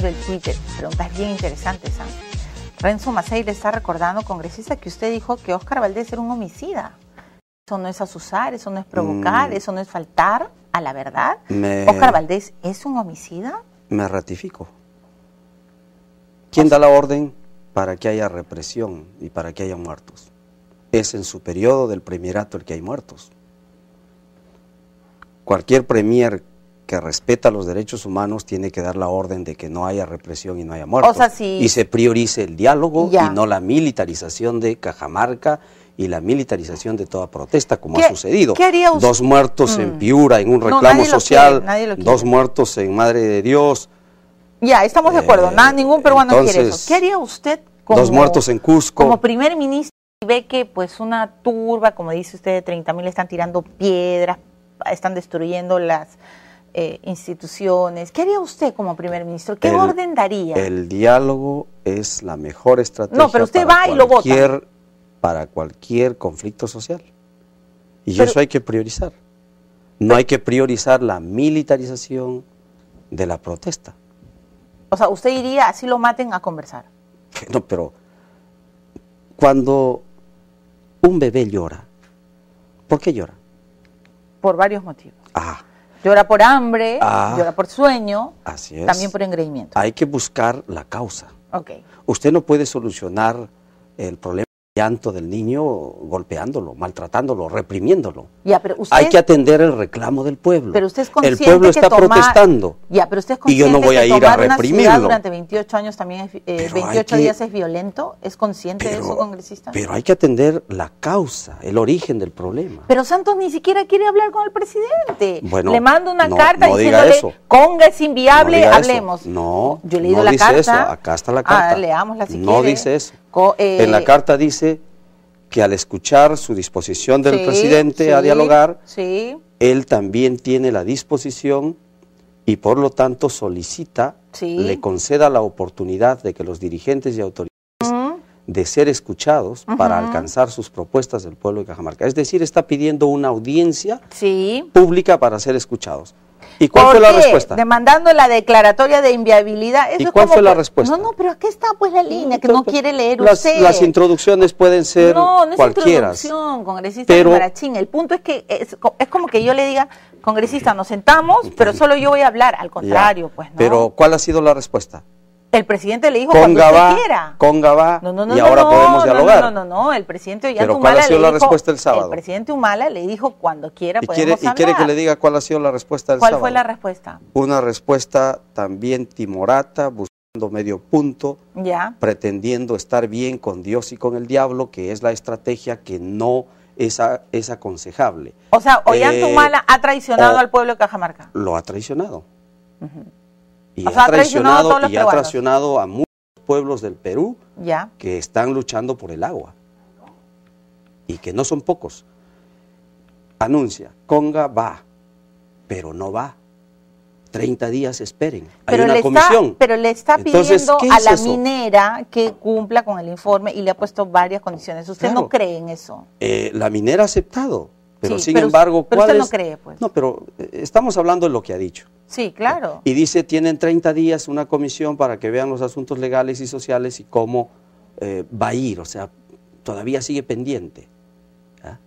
Muy bien, estoy leyendo el Twitter. Preguntas bien interesantes. ¿ah? Renzo Macei le está recordando, congresista, que usted dijo que Óscar Valdés era un homicida. Eso no es asusar, eso no es provocar, Mm. eso no es faltar a la verdad. Me- ¿Óscar Valdés es un homicida? Me ratifico. ¿Quién da la orden para que haya represión y para que haya muertos? Es en su periodo del premierato el que hay muertos. Cualquier premier que respeta los derechos humanos tiene que dar la orden de que no haya represión y no haya muertos. sea, Y se priorice el diálogo Ya. y no la militarización de Cajamarca y la militarización de toda protesta, como ¿Qué- ha sucedido. qué haría us- Dos muertos en Mm. Piura, en un reclamo social, quiere, dos muertos en Madre de Dios, Ya, estamos de acuerdo. Eh, Nada, ningún peruano quiere eso. ¿Qué haría usted como, dos muertos en Cusco. como primer ministro y ve que pues una turba, como dice usted, de 30 mil están tirando piedras, están destruyendo las eh, instituciones? ¿Qué haría usted como primer ministro? ¿Qué El- orden daría? El diálogo es la mejor estrategia No, pero usted para va y lo vota. cualquier- para cualquier conflicto social. Y Pero- eso hay que priorizar. No hay que priorizar la militarización de la protesta. O sea, usted iría, así lo maten, a conversar. No, pero cuando un bebé llora, ¿por qué llora? Por varios motivos. Ah, Llora por hambre, Ah. llora por sueño, así es. también por engreimiento. Hay que buscar la causa. Ok. Usted no puede solucionar el problema llanto del niño golpeándolo, maltratándolo, reprimiéndolo. Ya, pero usted... Hay que atender el reclamo del pueblo. Pero usted es el consciente pueblo que está tomar- protestando. Ya, pero usted es Y yo consciente no voy que a ir a reprimirlo. durante 28 años también es, eh, Pero hay 28 que- días es violento. ¿Es consciente de eso, congresista? pero hay que atender la causa, el origen del problema. Pero Santos ni siquiera quiere hablar con el presidente. Bueno, Le mando una no- carta no diciéndole, eso. Conga es inviable, No diga eso. hablemos. No, Yo he leído la dice carta. eso. Acá está la carta. Ah, leámosla si No quiere. dice eso. Co- eh, en la carta dice que al escuchar su disposición del sí, presidente a dialogar, Sí, él también tiene la disposición y por lo tanto solicita, le conceda la oportunidad de que los dirigentes y autoridades Ujú. de ser escuchados para alcanzar sus propuestas del pueblo de Cajamarca. Es decir, está pidiendo una audiencia pública para ser escuchados. ¿Y cuál ¿Por fue la respuesta? Demandando la declaratoria de inviabilidad. Eso ¿Y cuál como fue la que- respuesta? No, no, pero aquí está pues la línea que Pero- no quiere leer las, usted. las introducciones pueden ser no, no es cualquiera. introducción, congresista Pero- Marachín. El punto es que es, es como que yo le diga, congresista, nos sentamos, pero solo yo voy a hablar. Al contrario, pues no. Pero ¿cuál ha sido la respuesta? El presidente le dijo cuando usted quiera. Conga va, No, no, no, y ahora podemos dialogar. No, no, no, el presidente Ollanta Pero ¿cuál ha Humala sido le la dijo- respuesta el sábado? El presidente Humala le dijo cuando quiera ¿Y podemos quiere, y quiere que hablar. le diga cuál ha sido la respuesta del ¿Cuál sábado? fue la respuesta? Una respuesta también timorata, buscando medio punto, Ya. pretendiendo estar bien con Dios y con el diablo, que es la estrategia que no es, a- es aconsejable. O sea, Ollanta Eh, Humala ha traicionado o- al pueblo de Cajamarca. Lo ha traicionado. Y O sea, ha traicionado a y ha traicionado a muchos pueblos del Perú Ya. que están luchando por el agua. Y que no son pocos. Anuncia, Conga va, pero no va. 30 días esperen. Pero Hay una le, comisión. está, pero le está Entonces, pidiendo ¿qué a la eso? minera que cumpla con el informe y le ha puesto varias condiciones. ¿Usted no cree en eso? Eh, la minera ha aceptado, pero Sí, sin pero- embargo, pero ¿cuál usted no es? cree, pues. No, pero eh, estamos hablando de lo que ha dicho. Sí, claro. Y dice, tienen 30 días una comisión para que vean los asuntos legales y sociales y cómo eh, va a ir, o sea, todavía sigue pendiente. ¿ah?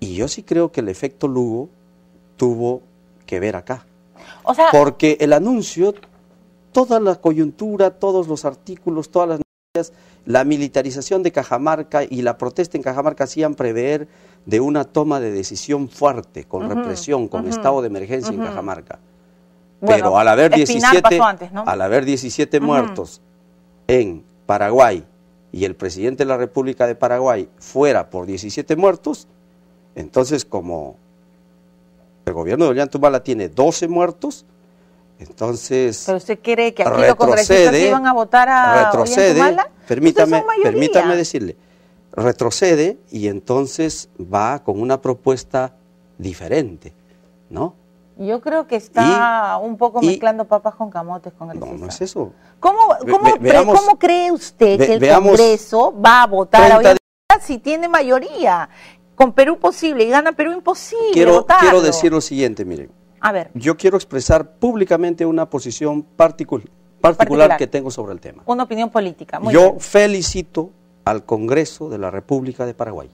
Y yo sí creo que el efecto Lugo tuvo que ver acá. O sea, Porque el anuncio, toda la coyuntura, todos los artículos, todas las noticias, la militarización de Cajamarca y la protesta en Cajamarca hacían prever de una toma de decisión fuerte, con represión, con estado de emergencia en. Cajamarca. Bueno, Pero al haber Espinar 17, pasó antes, ¿no? al haber 17 Ujú. muertos en Paraguay y el presidente de la República de Paraguay fuera por 17 muertos, entonces como el gobierno de Ollanta Humala tiene 12 muertos, entonces pero usted cree que aquí los congresistas iban a votar a retrocede, Ollanta Humala? Permítame, permítame decirle, retrocede y entonces va con una propuesta diferente, ¿no? Yo creo que está un poco y- mezclando papas con camotes, congresista. No, no es eso. ¿Cómo, Ve- cómo, ve- pre- veamos- cómo cree usted ve- que el veamos Congreso va a votar a 30 Ollanta Humala si tiene mayoría? Con Perú posible y gana Perú imposible Quiero, votarlo. quiero decir lo siguiente, miren. A ver. Yo quiero expresar públicamente una posición particular, particular, que tengo sobre el tema. Una opinión política. yo felicito al Congreso de la República de Paraguay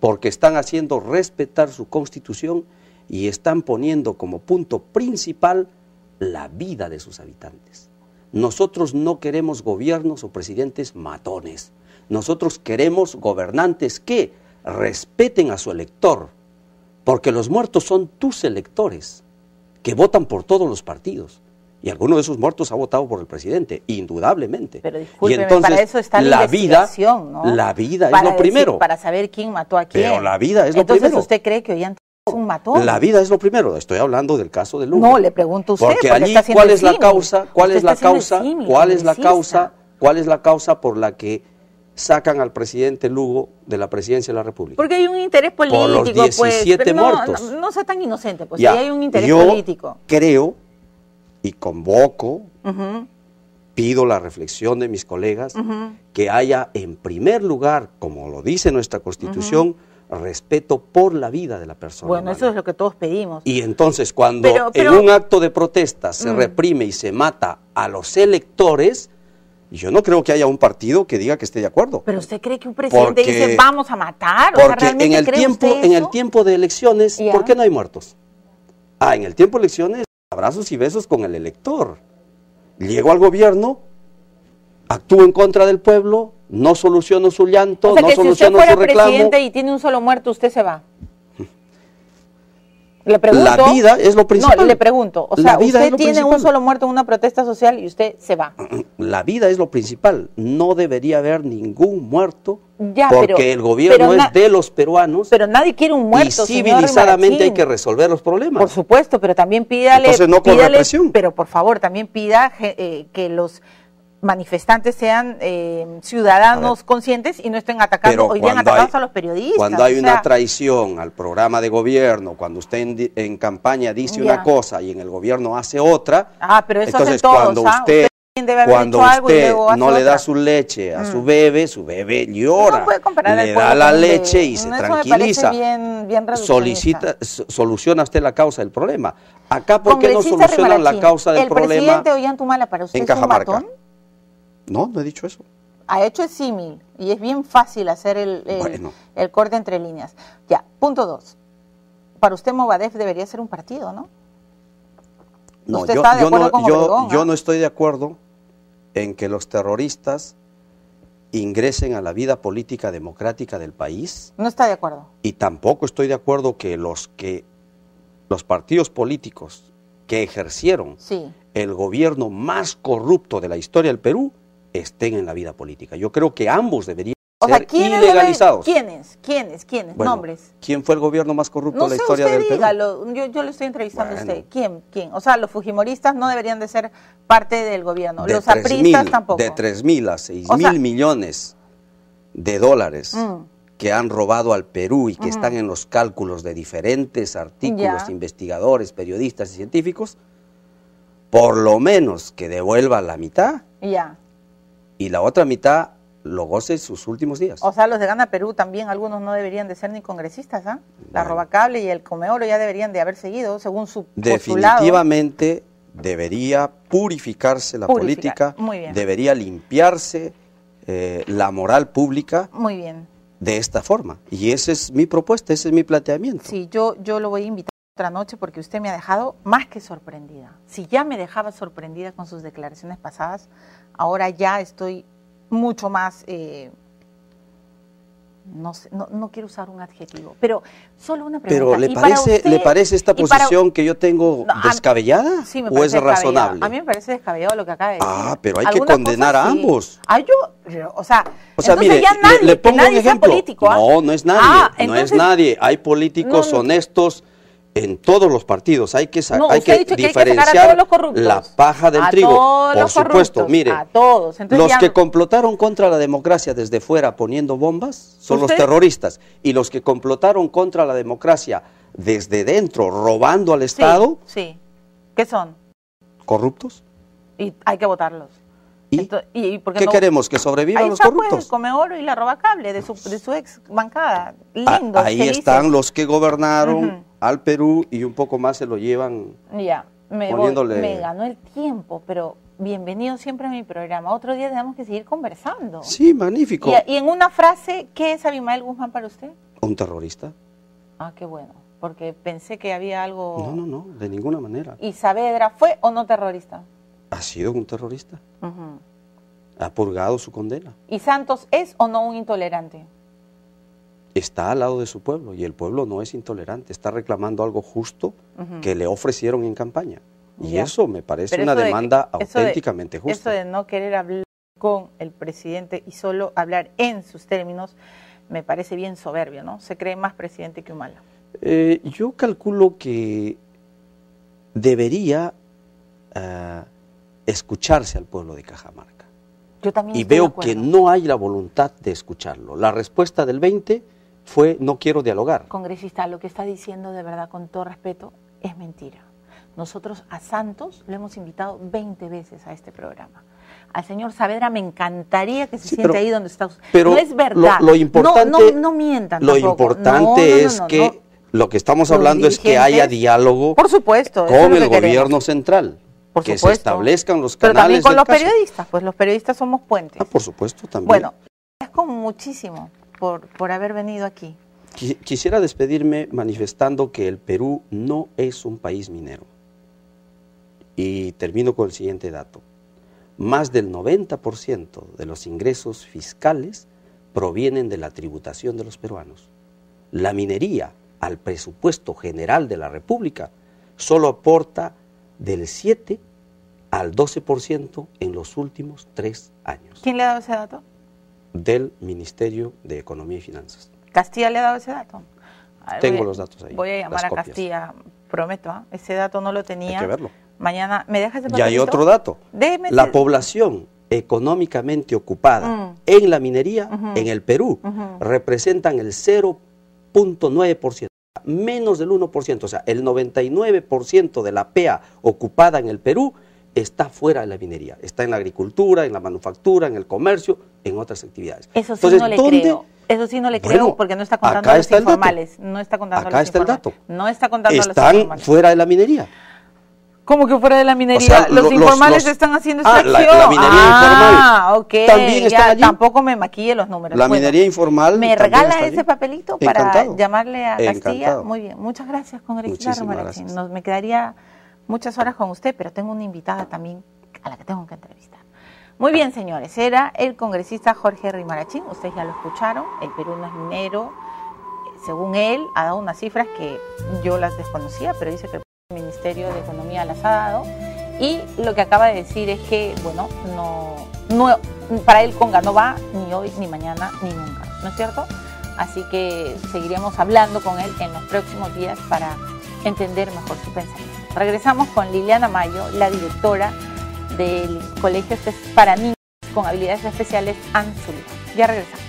porque están haciendo respetar su constitución y están poniendo como punto principal la vida de sus habitantes. Nosotros no queremos gobiernos o presidentes matones. Nosotros queremos gobernantes que respeten a su elector, porque los muertos son tus electores, que votan por todos los partidos. Y alguno de esos muertos ha votado por el presidente, indudablemente. Pero discúlpeme, para eso está la, la vida, ¿no? La vida es lo primero. para saber quién mató a quién. Pero la vida es lo primero. Entonces, ¿usted cree que hoy es un matón? La vida es lo primero. Estoy hablando del caso de Lugo. No, le pregunto a usted. Porque, allí, ¿cuál es la causa? ¿Cuál es la causa? ¿Cuál es la causa? ¿Cuál es la causa por la que sacan al presidente Lugo de la presidencia de la República. Porque hay un interés político, Por los 17 pues. muertos. No, no, sea tan inocente, pues ya, hay un interés yo político. creo y convoco, pido la reflexión de mis colegas, que haya en primer lugar, como lo dice nuestra Constitución, respeto por la vida de la persona. Bueno, eso es lo que todos pedimos. Y entonces cuando en un acto de protesta se mm. reprime y se mata a los electores, yo no creo que haya un partido que diga que esté de acuerdo. Pero usted cree que un presidente dice vamos a matar, porque en el tiempo, en el tiempo de elecciones, ¿por qué no hay muertos? Ah, en el tiempo de elecciones, abrazos y besos con el elector. Llego al gobierno, actúo en contra del pueblo, no soluciono su llanto, no soluciono si usted fuera presidente y tiene un solo muerto, usted se va. Le pregunto, la vida es lo principal. No, le pregunto, o sea, usted tiene un solo muerto en una protesta social y usted se va. La vida es lo principal. No debería haber ningún muerto porque el gobierno es de los peruanos. Pero nadie quiere un muerto, Y civilizadamente hay que resolver los problemas. Por supuesto, pero también pídale... Entonces no con represión. Pero por favor, también pida eh, que los manifestantes sean eh, ciudadanos conscientes y no estén atacando, hoy día atacados a los periodistas. Cuando hay una traición al programa de gobierno, cuando usted en, campaña dice una cosa y en el gobierno hace otra, ah, pero eso entonces todos, cuando ¿ah? usted, cuando usted no le da su leche a su mm. bebé, su bebé llora, le da la leche y se tranquiliza, solicita, soluciona usted la causa del problema. Acá, ¿por qué no solucionan la causa del problema? ¿El presidente Ollantumala para usted en es un matón? No, no he dicho eso. Ha hecho el símil y es bien fácil hacer el, el, corte entre líneas. Ya, punto dos. Para usted Movadef debería ser un partido, ¿no? No, ¿Usted yo, está de yo, no, yo, yo no estoy de acuerdo en que los terroristas ingresen a la vida política democrática del país. No está de acuerdo. Y tampoco estoy de acuerdo que los que los partidos políticos que ejercieron el gobierno más corrupto de la historia del Perú estén en la vida política. Yo creo que ambos deberían ser ilegalizados. ¿Quiénes? ¿Quiénes? ¿Quiénes? Nombres. ¿Quién fue el gobierno más corrupto de la historia del Perú? Yo, yo le estoy entrevistando a usted. ¿Quién? ¿Quién? O sea, los fujimoristas no deberían de ser parte del gobierno. los apristas tampoco. De 3 mil a 6 mil millones de dólares. Mm. que han robado al Perú y que están en los cálculos de diferentes artículos, investigadores, periodistas y científicos, por lo menos que devuelva la mitad. Ya y la otra mitad lo goce sus últimos días. O sea, los de Gana Perú también, algunos no deberían de ser ni congresistas, ¿ah? La Robacable y el Comeoro ya deberían de haber seguido, según su Definitivamente debería purificarse la política, debería limpiarse eh, la moral pública. Muy bien. De esta forma. Y esa es mi propuesta, ese es mi planteamiento. Sí, yo, yo lo voy a invitar otra noche porque usted me ha dejado más que sorprendida. Si ya me dejaba sorprendida con sus declaraciones pasadas, ahora ya estoy mucho más, eh, no, sé, no, quiero usar un adjetivo, pero solo una pregunta. Pero ¿le, parece, ¿le parece esta posición que yo tengo descabellada sí, me o es razonable? A mí me parece descabellado lo que acaba de decir. Ah, pero hay que condenar a ambos. Ah, yo, o sea, o sea mire, ya nadie, le, pongo un ejemplo. Político, ¿ah? No, no es nadie, ah, no es nadie. Hay políticos honestos en todos los partidos. Hay que, hay que diferenciar la paja del trigo. Por supuesto, mire, todos. los que complotaron contra la democracia desde fuera poniendo bombas son los terroristas. Y los que complotaron contra la democracia desde dentro, robando al Estado. Sí, ¿Qué son? Corruptos. Y hay que votarlos. ¿Y, qué queremos? ¿Que sobrevivan los pues, corruptos? el come y la robacable de su, de su ex bancada. Lindos, Ahí están los que gobernaron al Perú y un poco más se lo llevan Ya, me, voy. Poniéndole- me ganó el tiempo, pero bienvenido siempre a mi programa. Otro día tenemos que seguir conversando. Sí, magnífico. Y, y en una frase, ¿qué es Abimael Guzmán para usted? ¿Un terrorista? Ah, qué bueno, porque pensé que había algo... No, no, no, de ninguna manera. ¿Y Saavedra fue o no terrorista? Ha sido un terrorista. Ujú. Ha purgado su condena. ¿Y Santos es o no un intolerante? Está al lado de su pueblo y el pueblo no es intolerante. Está reclamando algo justo que le ofrecieron en campaña. Y Ya. eso me parece una eso de demanda eso de- auténticamente Eso justa. de no querer hablar con el presidente y solo hablar en sus términos me parece bien soberbio, ¿no? Se cree más presidente que Humala. Eh, yo calculo que debería ah, escucharse al pueblo de Cajamarca. Yo también Y veo que no hay la voluntad de escucharlo. La respuesta del 20 fue no quiero dialogar. Congresista, lo que está diciendo de verdad, con todo respeto, es mentira. Nosotros a Santos lo hemos invitado 20 veces a este programa. Al señor Saavedra me encantaría que se Sí, siente pero- ahí donde está usted. pero no es verdad. lo- lo importante- no, no, no mientan Lo tampoco. importante es que lo que estamos hablando es que haya diálogo Por supuesto. con el queremos. gobierno central. Por que se establezcan los Pero también canales con del los caso. periodistas, pues los periodistas somos puentes. Ah, por supuesto, también. Bueno, agradezco muchísimo por, por haber venido aquí. Qui- Quisiera despedirme manifestando que el Perú no es un país minero. Y termino con el siguiente dato. Más del 90% de los ingresos fiscales provienen de la tributación de los peruanos. La minería al presupuesto general de la República solo aporta del 7 al 12% en los últimos tres años ¿Quién le ha dado ese dato? Del Ministerio de Economía y Finanzas. ¿Castilla le ha dado ese dato? Ver, Tengo a- los datos ahí, Voy a llamar a copias. Castilla, prometo, ¿ah? ese dato no lo tenía. Hay que verlo. Mañana, ¿me dejas ese Y hay otro dato. Déjeme La población económicamente ocupada Mm. en la minería en el Perú Ujú. representan el 0.9%, menos del 1%, o sea, el 99% de la PEA ocupada en el Perú está fuera de la minería, está en la agricultura, en la manufactura, en el comercio, en otras actividades. Eso sí Entonces, no le ¿dónde- creo. Eso sí no le Bueno, creo porque no está contando a los el informales. No está contando a Acá los está el informales. dato. No está contando a los Están informales. fuera de la minería. ¿Cómo que fuera de la minería? O sea, los lo- los- informales los- están haciendo Ah, la- extracción. la minería ah, ok. también ya, allí. Tampoco me maquille los números. La Bueno, minería informal ¿Me regala ese allí. papelito para Encantado. llamarle a Castilla? Encantado. Muy bien. Muchas gracias, congresista gracias. Nos, me quedaría muchas horas con usted, pero tengo una invitada también a la que tengo que entrevistar. Muy bien, señores. Era el congresista Jorge Rimarachín. Ustedes ya lo escucharon. El Perú no es minero. Según él, ha dado unas cifras que yo las desconocía, pero dice que el Ministerio de Economía las ha dado. Y lo que acaba de decir es que, bueno, no, para él Conga no va ni hoy, ni mañana, ni nunca. ¿No es cierto? Así que seguiremos hablando con él en los próximos días para entender mejor su pensamiento. Regresamos con Liliana Mayo, la directora del Colegio Espe- para Niños con Habilidades Especiales ANSUL. Ya regresamos.